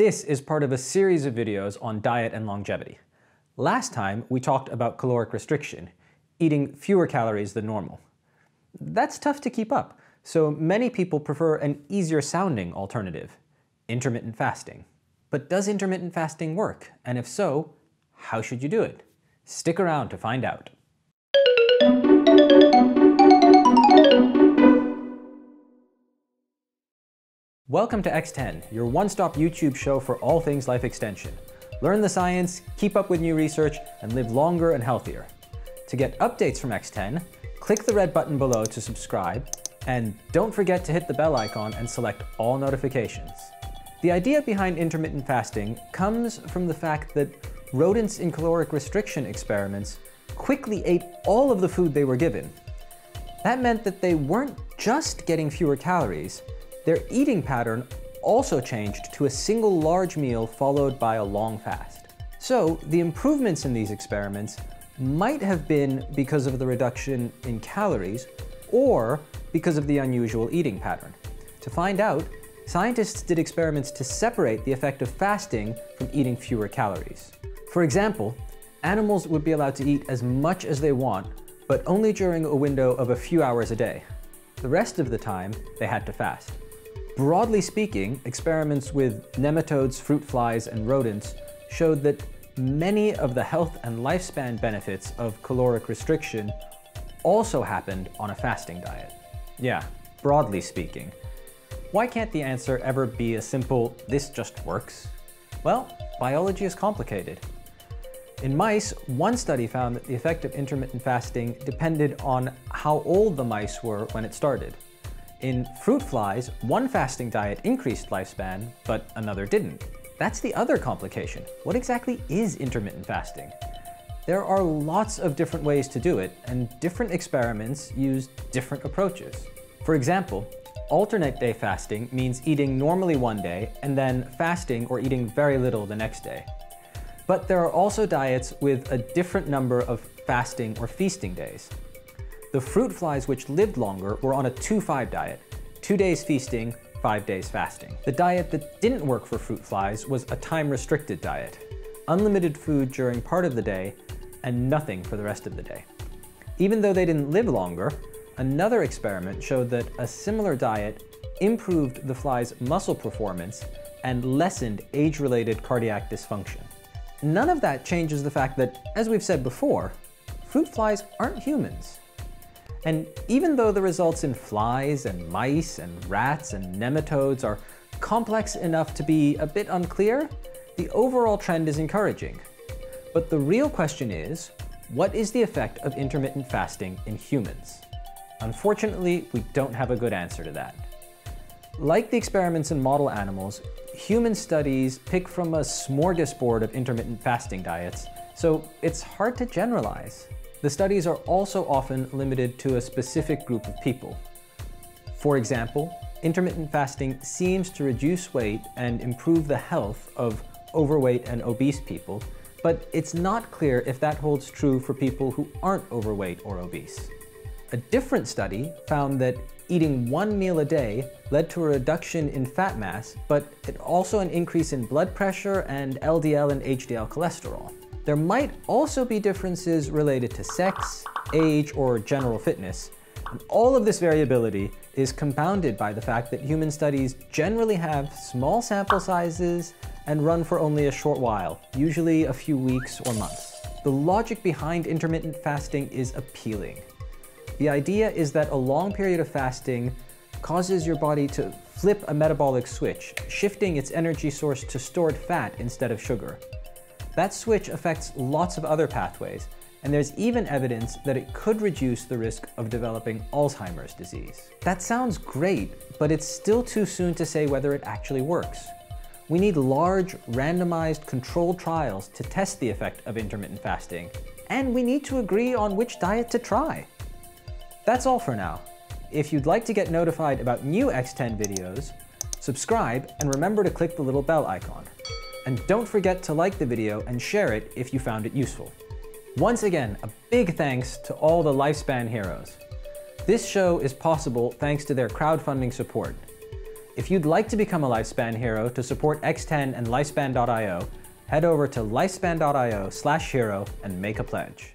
This is part of a series of videos on diet and longevity. Last time, we talked about caloric restriction, eating fewer calories than normal. That's tough to keep up, so many people prefer an easier sounding alternative, intermittent fasting. But does intermittent fasting work? And if so, how should you do it? Stick around to find out. Welcome to X10, your one-stop YouTube show for all things life extension. Learn the science, keep up with new research, and live longer and healthier. To get updates from X10, click the red button below to subscribe, and don't forget to hit the bell icon and select all notifications. The idea behind intermittent fasting comes from the fact that rodents in caloric restriction experiments quickly ate all of the food they were given. That meant that they weren't just getting fewer calories, their eating pattern also changed to a single large meal followed by a long fast. So the improvements in these experiments might have been because of the reduction in calories or because of the unusual eating pattern. To find out, scientists did experiments to separate the effect of fasting from eating fewer calories. For example, animals would be allowed to eat as much as they want, but only during a window of a few hours a day. The rest of the time, they had to fast. Broadly speaking, experiments with nematodes, fruit flies, and rodents showed that many of the health and lifespan benefits of caloric restriction also happened on a fasting diet. Yeah, broadly speaking. Why can't the answer ever be a simple, this just works? Well, biology is complicated. In mice, one study found that the effect of intermittent fasting depended on how old the mice were when it started. In fruit flies, one fasting diet increased lifespan, but another didn't. That's the other complication. What exactly is intermittent fasting? There are lots of different ways to do it, and different experiments use different approaches. For example, alternate day fasting means eating normally one day and then fasting or eating very little the next day. But there are also diets with a different number of fasting or feasting days. The fruit flies which lived longer were on a 2-5 diet, two days feasting, five days fasting. The diet that didn't work for fruit flies was a time-restricted diet, unlimited food during part of the day and nothing for the rest of the day. Even though they didn't live longer, another experiment showed that a similar diet improved the fly's muscle performance and lessened age-related cardiac dysfunction. None of that changes the fact that, as we've said before, fruit flies aren't humans. And even though the results in flies and mice and rats and nematodes are complex enough to be a bit unclear, the overall trend is encouraging. But the real question is, what is the effect of intermittent fasting in humans? Unfortunately, we don't have a good answer to that. Like the experiments in model animals, human studies pick from a smorgasbord of intermittent fasting diets, so it's hard to generalize. The studies are also often limited to a specific group of people. For example, intermittent fasting seems to reduce weight and improve the health of overweight and obese people, but it's not clear if that holds true for people who aren't overweight or obese. A different study found that eating one meal a day led to a reduction in fat mass, but it also an increase in blood pressure and LDL and HDL cholesterol. There might also be differences related to sex, age, or general fitness. And all of this variability is compounded by the fact that human studies generally have small sample sizes and run for only a short while, usually a few weeks or months. The logic behind intermittent fasting is appealing. The idea is that a long period of fasting causes your body to flip a metabolic switch, shifting its energy source to stored fat instead of sugar. That switch affects lots of other pathways, and there's even evidence that it could reduce the risk of developing Alzheimer's disease. That sounds great, but it's still too soon to say whether it actually works. We need large, randomized, controlled trials to test the effect of intermittent fasting, and we need to agree on which diet to try. That's all for now. If you'd like to get notified about new X10 videos, subscribe and remember to click the little bell icon. And don't forget to like the video and share it if you found it useful. Once again, a big thanks to all the Lifespan heroes. This show is possible thanks to their crowdfunding support. If you'd like to become a Lifespan hero to support X10 and Lifespan.io, head over to lifespan.io slash hero and make a pledge.